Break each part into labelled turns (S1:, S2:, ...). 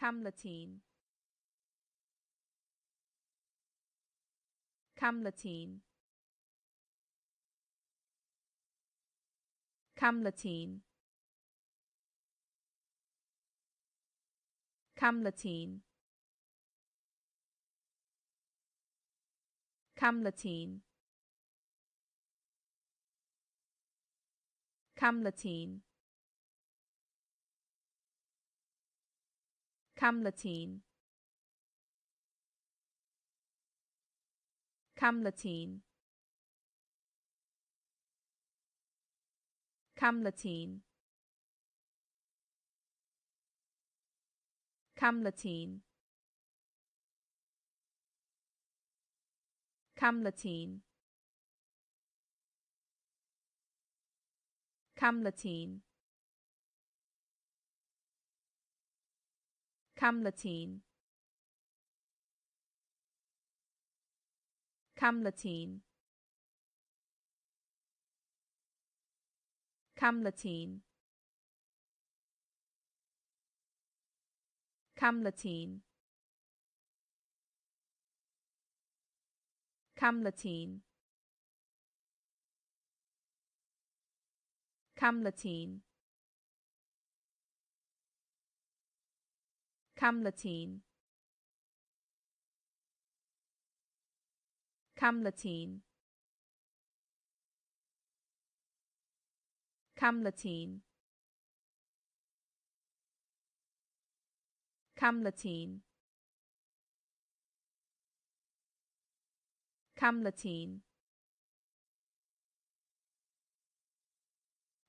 S1: camleteen camleteen camleteen camleteen camleteen camleteen camleteen camleteen camleteen camleteen camleteen camleteen camleteen camleteen camleteen camleteen camleteen camleteen camleteen camleteen camleteen camleteen camleteen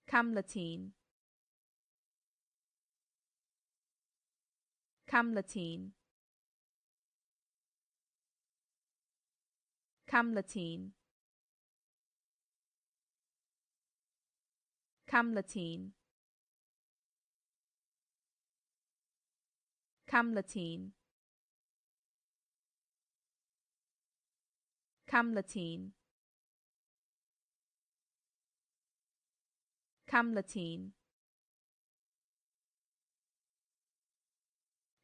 S1: camleteen camleteen camleteen camleteen camleteen camleteen camleteen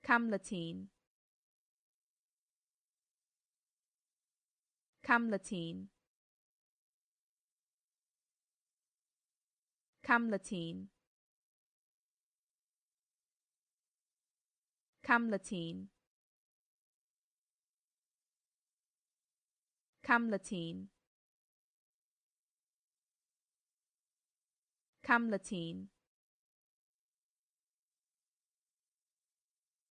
S1: camleteen camleteen camleteen camleteen camleteen camleteen